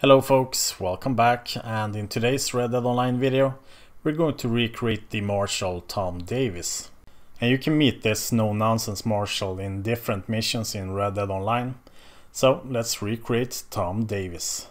Hello folks, welcome back and in today's Red Dead Online video we're going to recreate the Marshal Tom Davies. And you can meet this no-nonsense Marshal in different missions in Red Dead Online. So let's recreate Tom Davies.